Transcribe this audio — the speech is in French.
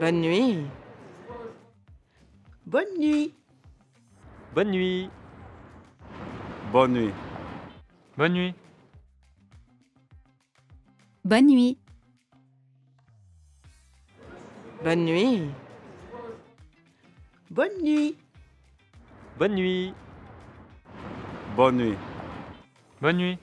Bonne nuit. Bonne nuit. Bonne nuit. Bonne nuit. Bonne nuit. Bonne nuit. Bonne nuit. Bonne nuit. Bonne nuit. Bonne nuit. Bonne nuit.